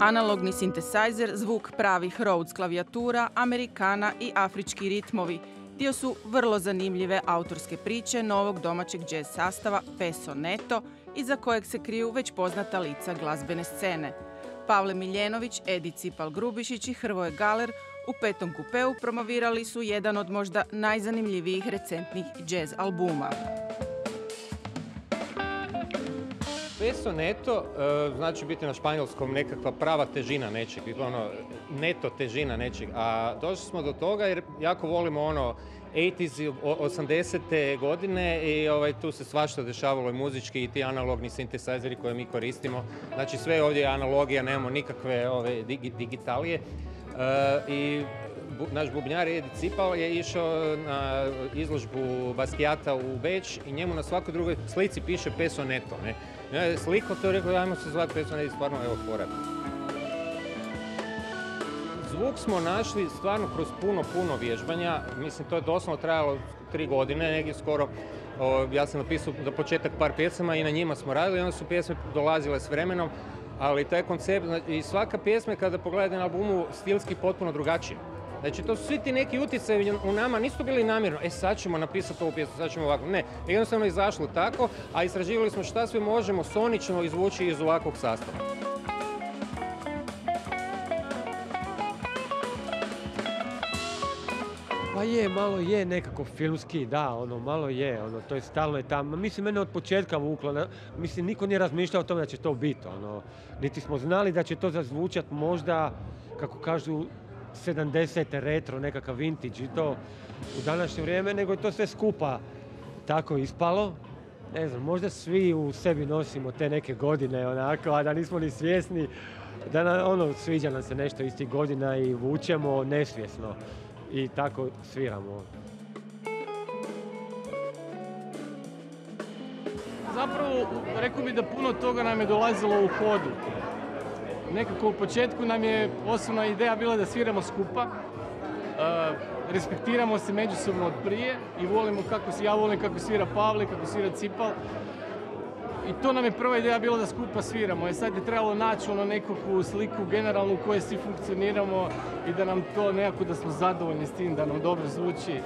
Analogni sintesajzer, zvuk pravih Rhodes klavijatura, Amerikana i afrički ritmovi dio su vrlo zanimljive autorske priče novog domaćeg jazz sastava Peso Neto, iza kojeg se kriju već poznata lica glazbene scene. Pavle Miljenović, Edi Cipal Grubišić i Hrvoje Galer u petom kupeu promovirali su jedan od možda najzanimljivijih recentnih jazz albuma. Peso neto e, znači biti na španjolskom nekakva prava težina nečeg, ono neto težina nečeg. A došli smo do toga jer jako volimo ono 80 80. godine i ovaj, tu se svašta dešavalo i muzički i ti analogni sintesajzeri koje mi koristimo. Znači sve ovdje je analogija, nemamo nikakve ove, digitalije. E, I naš bubnjar Edi Cipal je išao na izložbu Baskijata u Beč i njemu na svakoj drugoj slici piše peso neto. Ne? Je sliko to rekao, ajmo se zvati peso neto, stvarno evo fora. Zvuk smo našli stvarno kroz puno, puno vježbanja. Mislim, to je doslovno trajalo tri godine, negdje skoro. ja sam napisao za početak par pjesama i na njima smo radili, onda su pjesme dolazile s vremenom, ali taj koncept, i svaka pjesma kada pogledate na albumu stilski potpuno drugačija. Znači to su svi ti neki utjecaji u nama nisu bili namjerno, e sad ćemo napisati ovu pjesmu, sad ćemo ovako. Ne, jednostavno je izašlo tako, a istraživali smo šta sve možemo sonično izvući iz ovakvog sastava. Pa je, malo je nekako filmski, da, ono, malo je, ono, to je stalno je tamo. Mislim, mene od početka vuklo, mislim, niko nije razmišljao o tome da će to biti, ono, niti smo znali da će to zazvučat možda, kako kažu, 70. retro, nekakav vintage i to u današnje vrijeme, nego je to sve skupa tako ispalo. Ne znam, možda svi u sebi nosimo te neke godine onako, a da nismo ni svjesni da na, ono, sviđa nam se nešto iz tih godina i vučemo nesvjesno i tako sviramo. Zapravo, rekao bi da puno toga nam je dolazilo u hodu. Nekako u početku nam je osnovna ideja bila da sviramo skupa, uh, respektiramo se međusobno od prije i volimo kako se, ja volim kako svira Pavle, kako svira Cipal. I to nam je prva ideja bila da skupa sviramo. E sad je trebalo naći ono nekakvu sliku generalnu u kojoj svi funkcioniramo i da nam to nekako da smo zadovoljni s tim, da nam dobro zvuči.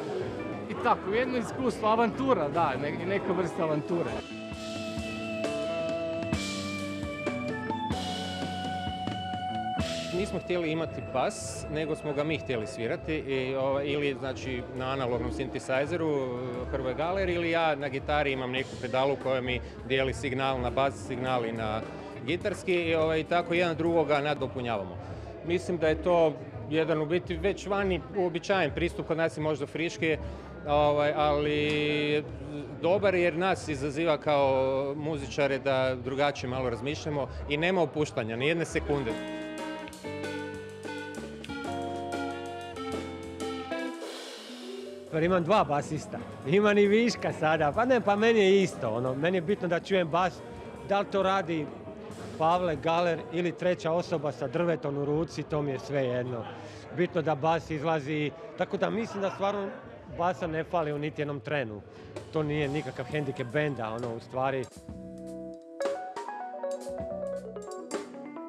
I tako, jedno iskustvo, avantura, da, neka vrsta avanture. Nismo htjeli imati bas, nego smo ga mi htjeli svirati i, ili znači na analognom synthesizeru Hrvoje Galer ili ja na gitari imam neku pedalu koja mi dijeli signal na bas, signal i na gitarski i ovaj, tako jedan drugoga nadopunjavamo. Mislim da je to jedan u biti već vani uobičajen pristup, kod nas je možda friški, ovaj, ali dobar jer nas izaziva kao muzičare da drugačije malo razmišljamo i nema opuštanja, ni jedne sekunde. Jer imam dva basista. Ima ni viška sada. Pa ne, pa meni je isto. Ono, meni je bitno da čujem bas. Da li to radi Pavle Galer ili treća osoba sa drvetom u ruci, to mi je sve jedno. Bitno da bas izlazi. Tako da mislim da stvarno basa ne fali u niti jednom trenu. To nije nikakav hendikep benda, ono u stvari.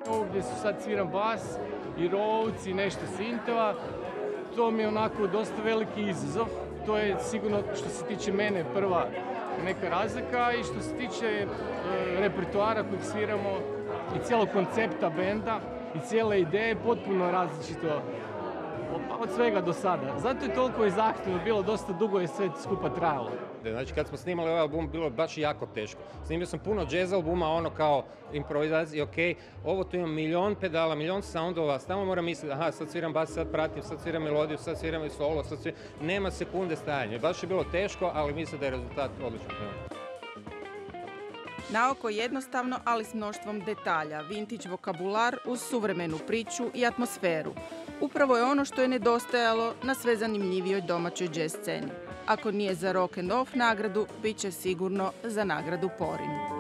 Ovdje su sad sviram bas i rovci, nešto sintova to mi je onako dosta veliki izazov. To je sigurno što se tiče mene prva neka razlika i što se tiče e, repertoara kojeg sviramo i cijelog koncepta benda i cijele ideje potpuno različito pa od svega do sada. Zato je toliko i zahtjevno bilo, dosta dugo je sve skupa trajalo. Znači kad smo snimali ovaj album bilo je baš jako teško. Snimio sam puno jazz albuma, ono kao improvizacije, ok, ovo tu imam milion pedala, milion soundova, stalno moram misliti, aha, sad sviram bas, sad pratim, sad sviram melodiju, sad sviram i solo, sad sviram, nema sekunde stajanja. Baš je bilo teško, ali mislim da je rezultat odličan. Naoko jednostavno, ali s mnoštvom detalja, vintage vokabular uz suvremenu priču i atmosferu. Upravo je ono što je nedostajalo na sve zanimljivijoj domaćoj jazz sceni. Ako nije za Rock and Off nagradu, bit će sigurno za nagradu Porin.